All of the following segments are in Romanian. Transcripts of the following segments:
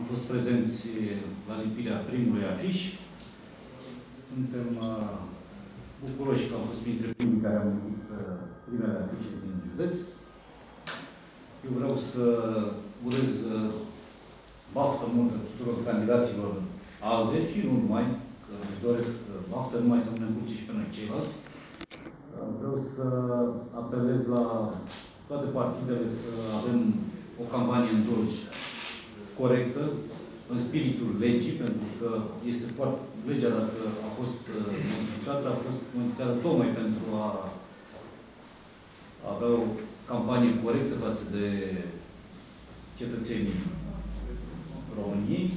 am fost prezenți la lipirea primului afiș. Suntem uh, bucuroși că am fost printre primii care au lipit uh, primele afișe din județ. Eu vreau să urez uh, baftă multă tuturor candidaților ALDE și nu numai, că își doresc baftă numai să ne îmbuce și pe noi ceilalți. Vreau să apelez la toate partidele să avem o campanie în dulci corectă, în spiritul legii, pentru că este foarte... Legea, dacă a fost uh, modificată, a fost modificată tocmai pentru a avea o campanie corectă față de cetățenii României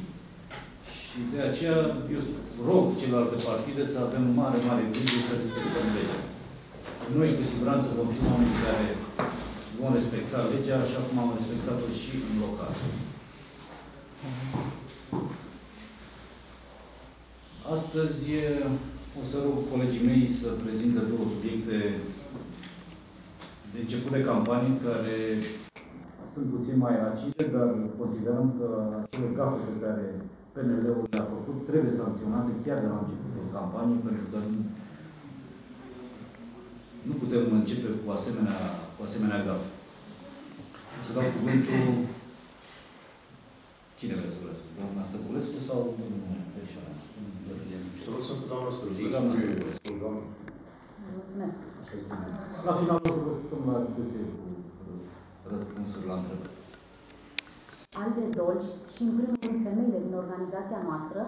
și de aceea eu rog celelalte partide să avem mare, mare grijă să respectăm legea. Noi, cu siguranță, vom fi oameni care vom respecta legea așa cum am respectat-o și în local. Astăzi o să rog colegii mei să prezintă două subiecte de început de campanie care sunt puțin mai acide, dar considerăm că acele gafe pe care PNL-ul le-a făcut trebuie sancționate chiar de la începutul campaniei, pentru că nu putem începe cu asemenea, cu asemenea gafe. Să dau cuvântul Cine vreți să vă răspund? Doamna Stăpulescu sau domnul Peșana? Să lăsăm pe doamna Stăpulescu. Doamna Stăpulescu. Mulțumesc. La final o să vă spun la discuție cu răspunsuri la întrebări. Alde Dolci și, în primul rând, femeile din organizația noastră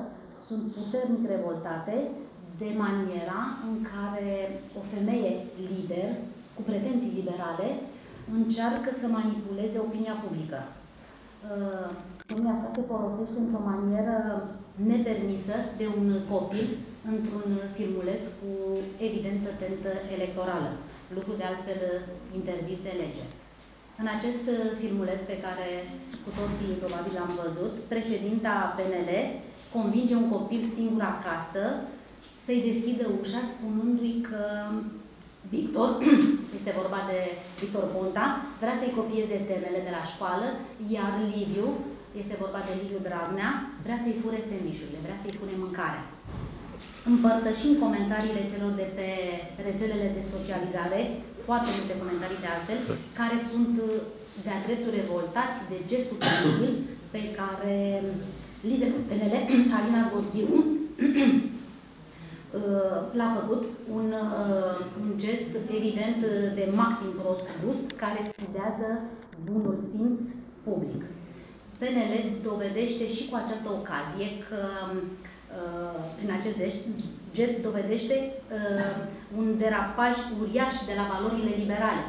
sunt puternic revoltate de maniera în care o femeie lider, cu pretenții liberale, încearcă să manipuleze opinia publică. Domnia sa se folosește într-o manieră nepermisă de un copil într-un filmuleț cu evidentă tentă electorală, lucru de altfel interzis de lege. În acest filmuleț pe care cu toții probabil l-am văzut, președinta PNL convinge un copil singur acasă să-i deschidă ușa spunându-i că Victor, este vorba de Victor Ponta, vrea să-i copieze temele de la școală, iar Liviu, este vorba de Liviu Dragnea, vrea să-i fure semișurile, vrea să-i fure mâncarea. Împărtășim comentariile celor de pe rețelele de socializare, foarte multe comentarii de altfel, care sunt de-a dreptul revoltați de gestul penibil pe care liderul PNL, Alina Gorghiu, Uh, l-a făcut un, uh, un gest evident de maxim prost gust care sfidează bunul simț public. PNL dovedește și cu această ocazie că uh, prin acest gest dovedește un derapaj uriaș de la valorile liberale.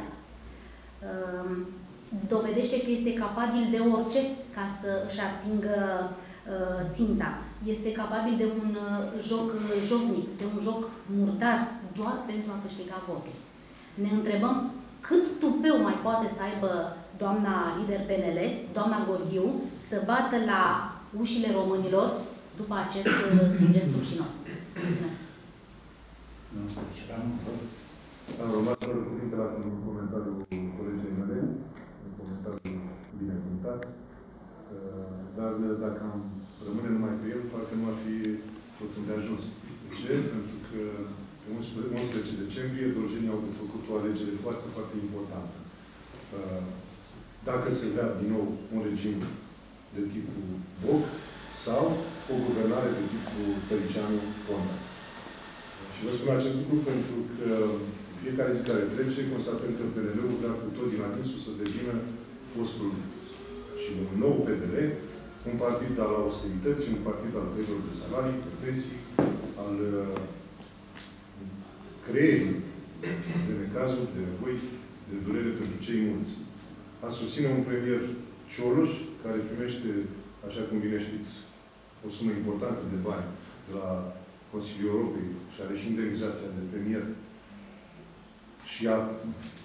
Dovedește că este capabil de orice ca să își atingă ținta este capabil de un uh, joc uh, josnic, de un joc murdar, doar pentru a câștiga voturi. Ne întrebăm cât tupeu mai poate să aibă doamna lider PNL, doamna Gorghiu, să bată la ușile românilor după acest uh, gest rușinos. Mulțumesc. Am rămas doar cuvinte la comentariul colegii mele, un comentariu bine punctat, dar dacă am rămâne numai pe el, parcă nu ar fi totul de ajuns. De ce? Pentru că pe 11 decembrie dolgenii au făcut o alegere foarte, foarte importantă. Uh, dacă se vrea din nou un regim de tipul Boc sau o guvernare de tipul Tăricianu Ponta. Și vă spun acest lucru pentru că fiecare zi care trece, constatăm că PNL-ul vrea cu tot din adinsul să devină fostul și un nou PDL, un partid al austerității, un partid al tăierilor de salarii, de pensii, al uh, creierii de necazuri, de nevoi, de durere pentru cei mulți. A susține un premier Cioloș, care primește, așa cum bine știți, o sumă importantă de bani de la Consiliul Europei și are și indemnizația de premier. Și a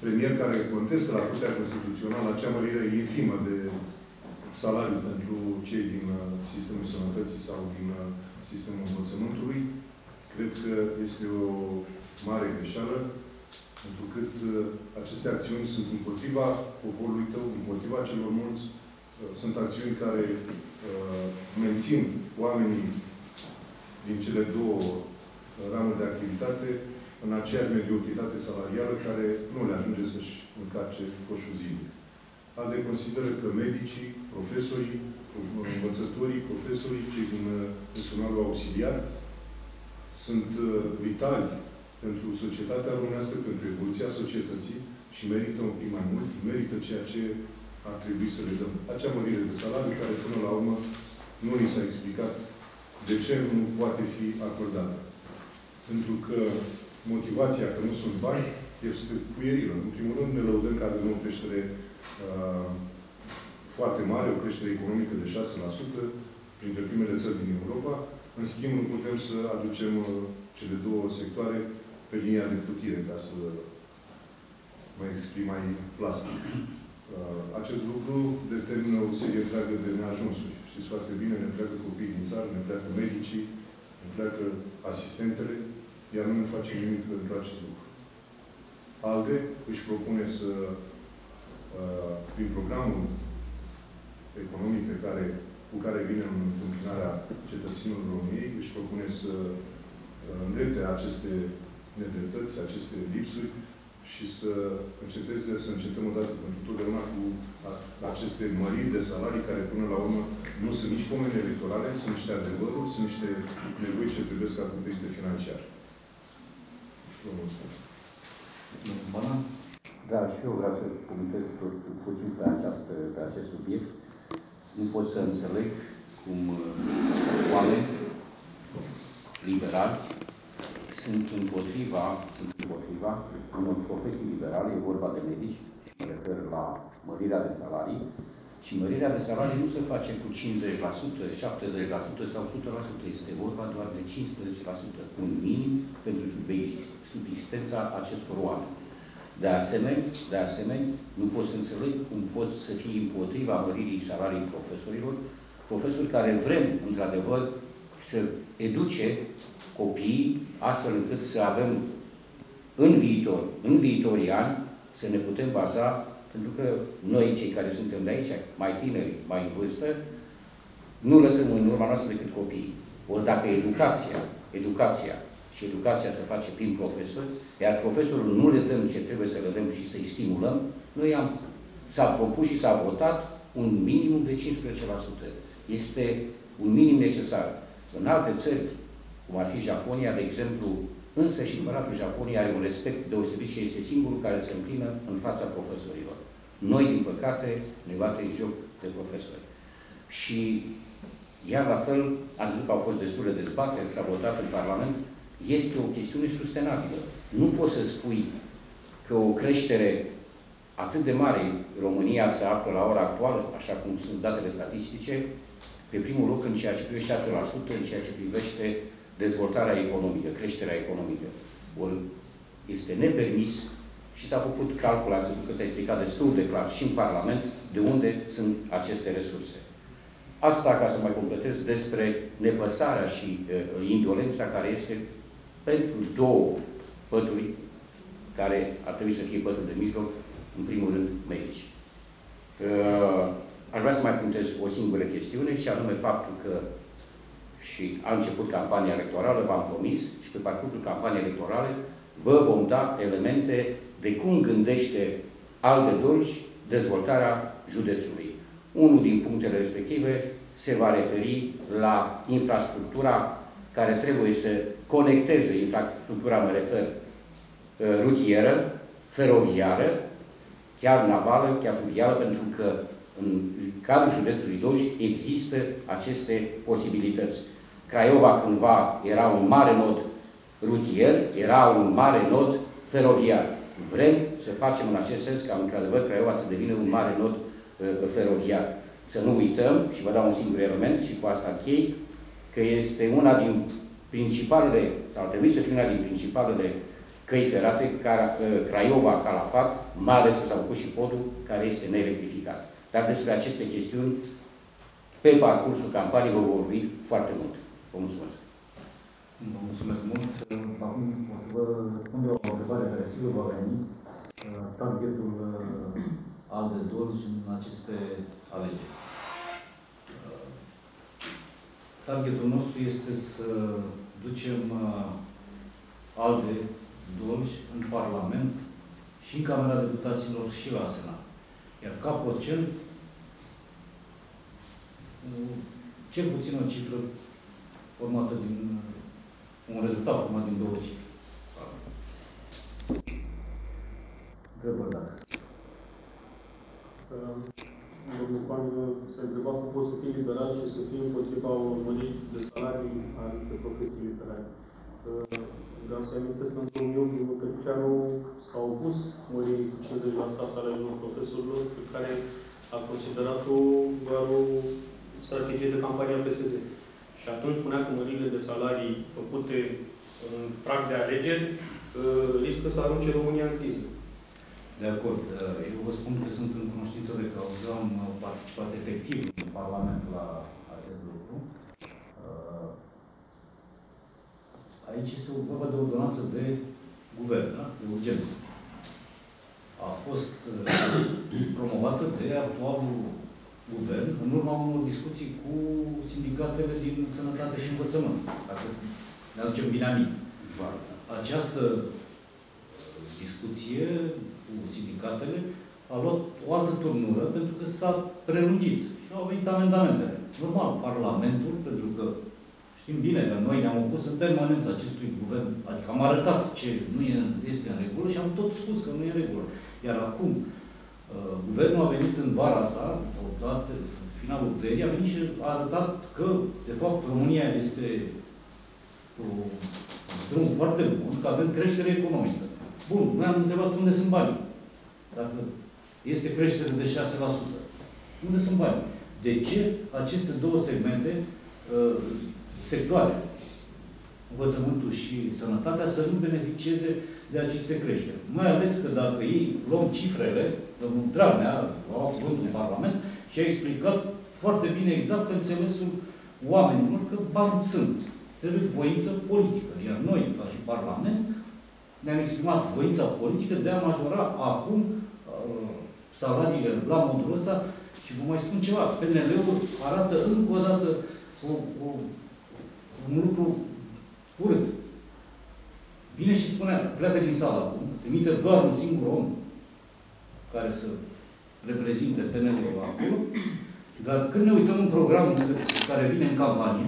premier care contestă la Curtea Constituțională acea mărire infimă de salariu pentru cei din uh, sistemul sănătății sau din uh, sistemul învățământului, cred că este o mare greșeală, pentru că uh, aceste acțiuni sunt împotriva poporului tău, împotriva celor mulți, sunt acțiuni care mențin oamenii din cele două ramuri de activitate în aceeași mediocritate salarială care nu le ajunge să-și încarce coșul zilnic. ALDE consideră că medicii, profesorii, învățătorii, profesorii, cei din uh, personalul auxiliar, sunt uh, vitali pentru societatea românească, pentru evoluția societății și merită un pic mai mult, merită ceea ce ar trebui să le dăm. Acea mărire de salariu care până la urmă nu ni s-a explicat de ce nu poate fi acordată. Pentru că motivația că nu sunt bani este puierilă. În primul rând ne lăudăm că avem o creștere uh, foarte mare, o creștere economică de 6%, printre primele țări din Europa. În schimb, nu putem să aducem uh, cele două sectoare pe linia de plutire, ca să mă exprim mai plastic. Uh, acest lucru determină o serie întreagă de neajunsuri. Știți foarte bine, ne pleacă copiii din țară, ne pleacă medicii, ne pleacă asistentele, iar nu ne facem nimic pentru acest lucru. ALDE își propune să, uh, prin programul economic pe care, cu care vine în întâmpinarea cetățenilor României, își propune să uh, îndrepte aceste nedreptăți, aceste lipsuri și să înceteze, să încetăm odată pentru totdeauna cu aceste măriri de salarii care până la urmă nu sunt nici pomeni electorale, sunt niște adevăruri, sunt niște nevoi ce trebuie să acoperite financiar. Vă mulțumesc. Da, și eu vreau să comentez puțin pe, această, pe acest subiect. Nu pot să înțeleg cum uh, oameni liberali sunt împotriva, sunt împotriva unor profesii liberale, e vorba de medici, și mă refer la mărirea de salarii, și mărirea de salarii nu se face cu 50%, 70% sau 100%, este vorba doar de 15%, un minim pentru subsistența acestor oameni. De asemenea, de asemenea, nu pot să înțeleg cum pot să fie împotriva măririi salariei profesorilor, profesori care vrem, într-adevăr, să educe copiii astfel încât să avem în viitor, în viitorii ani, să ne putem baza, pentru că noi, cei care suntem de aici, mai tineri, mai în vârstă, nu lăsăm în urma noastră decât copiii. Ori dacă educația, educația și educația se face prin profesor, iar profesorul nu le dăm ce trebuie să le dăm și să-i stimulăm, noi am, s-a propus și s-a votat un minimum de 15%. Este un minim necesar. În alte țări, cum ar fi Japonia, de exemplu, însă și împăratul Japonia are un respect deosebit și este singurul care se împlină în fața profesorilor. Noi, din păcate, ne bate joc de profesori. Și iar la fel, ați văzut că au fost destule dezbateri, s-a votat în Parlament, este o chestiune sustenabilă. Nu poți să spui că o creștere atât de mare România se află la ora actuală, așa cum sunt datele statistice, pe primul loc în ceea ce privește 6%, în ceea ce privește dezvoltarea economică, creșterea economică. Ori este nepermis și s-a făcut calcul, ați văzut că s-a explicat destul de clar și în Parlament de unde sunt aceste resurse. Asta ca să mai completez despre nepăsarea și uh, indolența care este pentru două pături care ar trebui să fie pături de mijloc, în primul rând medici. Uh, aș vrea să mai puntez o singură chestiune și anume faptul că și a început campania electorală, v-am promis, și pe parcursul campaniei electorale vă vom da elemente de cum gândește Alde Dolci dezvoltarea județului. Unul din punctele respective se va referi la infrastructura care trebuie să conecteze infrastructura, mă refer, uh, rutieră, feroviară, chiar navală, chiar fluvială, pentru că în cadrul județului Dolj există aceste posibilități. Craiova cândva era un mare nod rutier, era un mare nod feroviar. Vrem să facem în acest sens ca, într-adevăr, Craiova să devină un mare nod uh, feroviar. Să nu uităm, și vă dau un singur element și cu asta închei, că este una din principalele, sau ar trebui să fie una din principalele căi ferate, care, uh, Craiova, Calafat, mai ales că s-a făcut și podul, care este neelectrificat. Dar despre aceste chestiuni, pe parcursul campaniei, vă vorbi foarte mult. Vă mulțumesc. Vă mulțumesc mult. Acum o să vă răspund o întrebare care sigur va veni. Uh, targetul uh, al de Dolj în aceste alegeri. targetul nostru este să ducem uh, alte dolci în Parlament și în Camera Deputaților și la Senat. Iar ca procent, uh, cel puțin o cifră formată din un rezultat format din două cifre. Întrebări dacă Domnul Pan se întreba cum pot să fii liberal și să fii împotriva urmării de salarii ale profesii liberale. Vreau să amintesc că în 2008, domnul Cărpiceanu s-a opus mării cu 50% a salariilor profesorilor, pe care a considerat-o doar o strategie de campanie a PSD. Și atunci spunea că mările de salarii făcute în prag de alegeri riscă să arunce România în criză. De acord. Eu vă spun că sunt în cunoștință de cauză, am participat efectiv în Parlament la acest lucru. Aici este vorba de o ordonanță de guvern, da? de urgență. A fost promovată de actualul guvern în urma unor discuții cu sindicatele din sănătate și învățământ, dacă ne aducem bine aminte. Această discuție cu sindicatele a luat o altă turnură pentru că s-a prelungit și au venit amendamentele. Normal, Parlamentul, pentru că știm bine că noi ne-am opus în permanență acestui guvern, adică am arătat ce nu este în regulă și am tot spus că nu e în regulă. Iar acum, uh, guvernul a venit în vara asta, odată, finalul verii, a venit și a arătat că, de fapt, România este un drum foarte bun, că avem creștere economică. Bun, noi am întrebat unde sunt banii. Dacă este creștere de 6%, unde sunt banii? De ce aceste două segmente, uh, sectoare, învățământul și sănătatea, să nu beneficieze de aceste creșteri? Mai ales că dacă ei luăm cifrele, domnul Dragnea a avut în Parlament și a explicat foarte bine exact pe înțelesul oamenilor că bani sunt. Trebuie voință politică. Iar noi, ca și Parlament, ne-am exprimat voința politică de a majora acum uh, salariile la modul ăsta și vă mai spun ceva. PNL-ul arată încă o dată o, o, un lucru urât. Vine și spune, pleacă din sală acum, trimite doar un singur om care să reprezinte PNL-ul acolo, dar când ne uităm în programul care vine în campanie,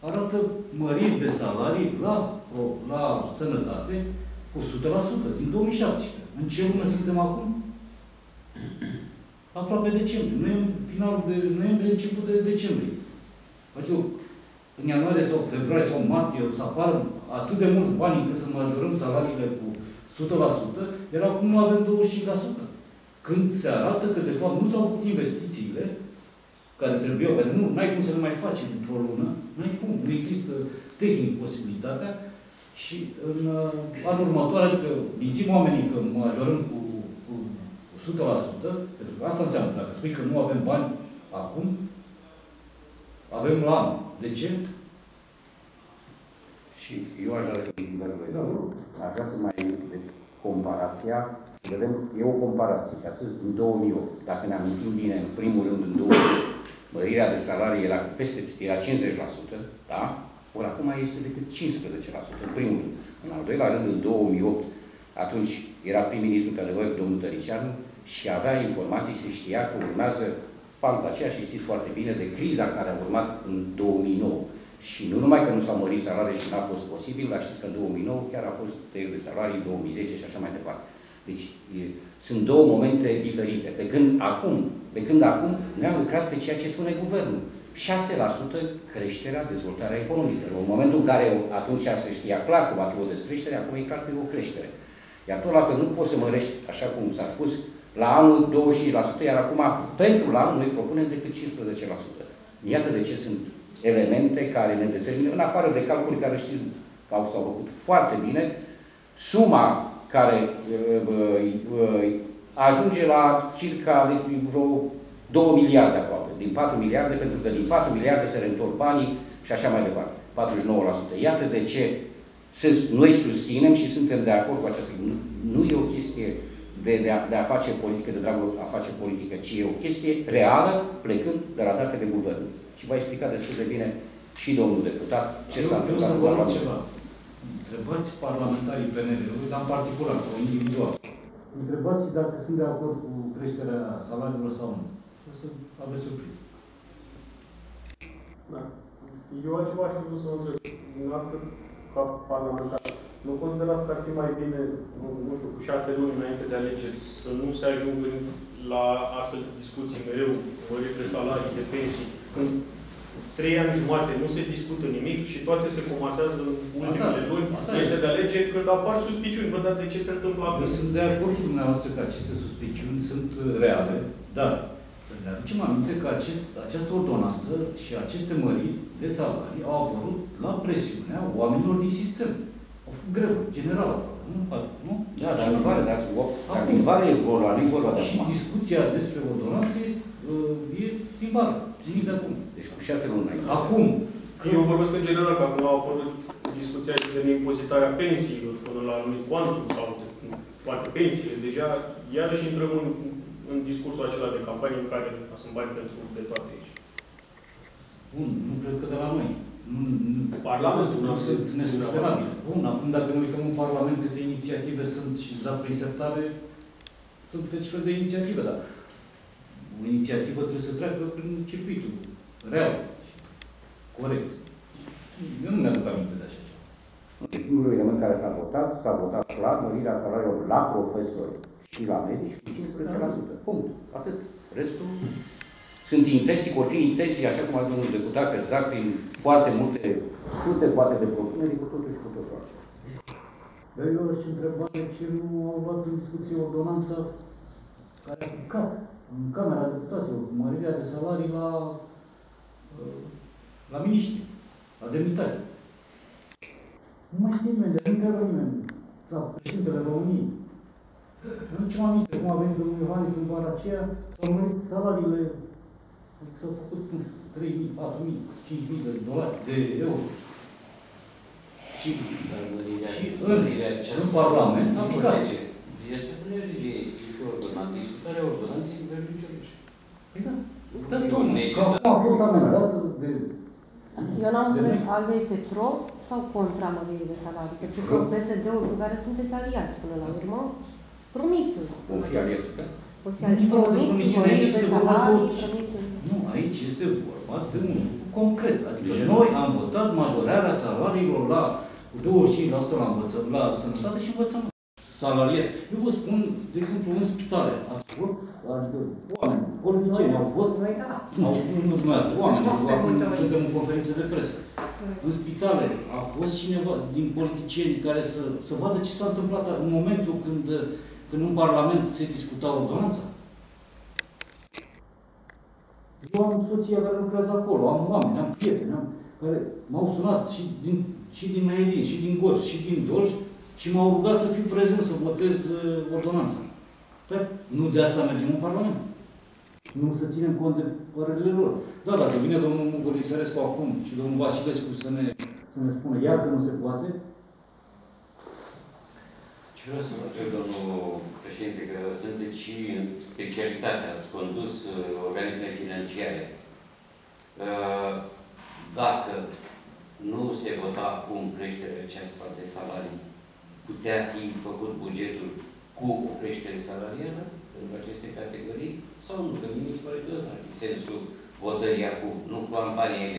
arată măriri de salarii la, la sănătate cu 100% din 2017. În ce lume suntem acum? Aproape decembrie. Nu e finalul de noiembrie, început de decembrie. Adică în ianuarie sau februarie sau martie o să apară atât de mulți bani încât să majorăm salariile cu 100%, iar acum nu avem 25%. Când se arată că, de fapt, nu s-au făcut investițiile care trebuiau, care nu ai cum să le mai faci într-o lună, nu ai cum, nu există tehnic posibilitatea și în uh, anul următor, adică mințim oamenii că majorăm cu, cu, cu 100%, pentru că asta înseamnă, dacă spui că nu avem bani acum, avem la anul. De ce? Și eu aș vrea să aș vrea să mai deci, comparația, să vedem, e o comparație. Și astăzi, în 2008, dacă ne amintim bine, în primul rând, în 2008, mărirea de salarii era, peste, era 50%, da? Ori acum este decât 15%, în primul rând. În al doilea rând, în 2008, atunci era prim-ministru, pe adevăr, domnul Tăricianu, și avea informații și știa că urmează panta aceea și știți foarte bine de criza care a urmat în 2009. Și nu numai că nu s-au mărit salarii și n-a fost posibil, dar știți că în 2009 chiar a fost tăieri de salarii, 2010 și așa mai departe. Deci e, sunt două momente diferite. Pe când acum, pe când acum ne-am lucrat pe ceea ce spune guvernul. 6% creșterea, dezvoltarea economică. În momentul în care atunci se știa clar că va fi o descreștere, acum e clar că e o creștere. Iar tot la fel nu poți să mărești, așa cum s-a spus, la anul 25%, iar acum pentru la anul noi propunem decât 15%. Iată de ce sunt elemente care ne determină, în afară de calculi care știți că s-au făcut foarte bine, suma care uh, uh, ajunge la circa deci, vreo 2 miliarde aproape, din 4 miliarde, pentru că din 4 miliarde se reîntorc banii și așa mai departe, 49%. Iată de ce noi susținem și suntem de acord cu această nu, nu e o chestie de, de, a, de a face politică, de dragul a face politică, ci e o chestie reală, plecând de la datele guvernului. Și va explica destul de bine și domnul deputat ce Eu- s-a Eu întâmplat să cu vă rog Parlamentul. ceva. Întrebați parlamentarii PNL-ului, dar în particular, sau individual. Întrebați dacă sunt de acord cu creșterea salariilor sau nu. O să aveți surpriză. Da. Eu altceva aș fi vrut să mă întreb. Dumneavoastră, ca parlamentar, nu considerați că ar fi mai bine, nu, nu știu, cu șase luni înainte de alegeri, să nu se ajungă la astfel de discuții mereu, măriri de salarii, de pensii, când trei ani jumate nu se discută nimic și toate se comasează în ultimele da. luni, Ba da. înainte de alegeri, când apar suspiciuni, vă dați de ce se întâmplă acum. Eu sunt de acord cu dumneavoastră că aceste suspiciuni sunt uh, reale, dar ne aducem aminte că acest, această ordonanță și aceste măriri de salarii au apărut la presiunea oamenilor din sistem. Au făcut grevă generală. Nu? nu? Da, dar în vară, dacă, dacă Acum. în vară e vorba, nu e vorba de Și acum. discuția despre ordonanță este, uh, e din vară, zi de acum. Deci cu șase luni înainte. Acum, Că eu vorbesc în general, că acum a apărut discuția și de impozitarea pensiilor până la anumit quantum sau de toate pensiile. Deja, iarăși intrăm în, în discursul acela de campanie în care sunt bani pentru de toate aici. Bun, nu cred că de la noi. Nu, nu, Parlamentul nu nostru, sunt nesustenabile. Bun, acum dacă ne uităm în Parlament câte inițiative sunt și za prin septare, sunt fel fel de inițiative, dar o inițiativă trebuie să treacă prin circuitul real, corect. Eu nu mi-aduc aminte de așa ceva. Deci singurul element care s-a votat, s-a votat clar mărirea salariilor la profesori și la medici cu 15%. Punct. Atât. Restul sunt intenții, vor fi intenții, așa cum a zis domnul deputat, că zac prin foarte multe sute, poate de propuneri, cu totul și cu totul altceva. Dar eu aș întreba de ce nu au luat în discuție ordonanța care a aplicat în Camera Deputaților, mărirea de salarii la, uh, la miniștri, la demnitari. Nu mai știe nimeni, de nu întreabă nimeni. La președintele României. Nu ce mă aminte cum a venit domnul Iohannis în vara aceea, s-au mărit salariile, s-au făcut, nu știu, 3.000, 4.000, 5.000 de dolari, de euro. Și Dar mărirea, Și în- mărirea în aceasta Parlament, nu aplicat. lege. Este să nu e lege, este o ordonanță. Discutarea ordonanței Guvernului Cioloș. Păi da. Da, E tocmai. un Că acum a fost amendat de... Eu n-am de înțeles, noi. ALDE este pro sau contra măririi de salarii? Pentru că Pro. PSD-ul cu care sunteți aliați până la urmă, promit. Vom fi aliați, da? O să Nu e vorba de promit promisiune, aici măriri de este vorba de salarii, orice. promit... Nu, aici este vorba de un lucru concret. Adică noi am votat majorarea salariilor la cu 25% la, învăță, la sănătate și învățământ. Salariat. Eu vă spun, de exemplu, în spitale, ați fost, adică oameni, politicieni au fost, Noi da. au, nu dumneavoastră, oameni, Foarte acum multe ori. suntem în conferință de presă. În spitale a fost cineva din politicieni care să, să vadă ce s-a întâmplat în momentul când, când în Parlament se discuta ordonanța? Eu am soția care lucrează acolo, am oameni, am prieteni, am, care m-au sunat și din, și din Mehedin, și din Gorj, și din Dolj și m-au rugat să fiu prezent, să votez uh, ordonanța. Păi, nu de asta mergem în Parlament. Nu să ținem cont de părerile lor. Da, dacă vine domnul Mugurițărescu acum și domnul Vasilescu să ne, să ne spună iar că nu se poate, Ce vreau să vă întreb, domnul președinte, că sunteți și în specialitate, ați condus uh, organisme financiare. Uh, Dacă nu se vota acum creșterea aceasta de salarii, putea fi făcut bugetul cu o creștere salarială pentru aceste categorii sau nu? Că mie mi se pare că ăsta ar fi sensul votării acum, nu campania